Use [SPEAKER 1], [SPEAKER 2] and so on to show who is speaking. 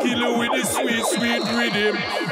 [SPEAKER 1] kill you with the sweet, sweet rhythm.